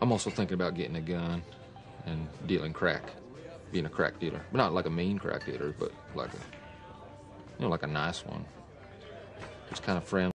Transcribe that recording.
I'm also thinking about getting a gun and dealing crack, being a crack dealer. But not like a mean crack dealer, but like a, you know, like a nice one. It's kind of friendly.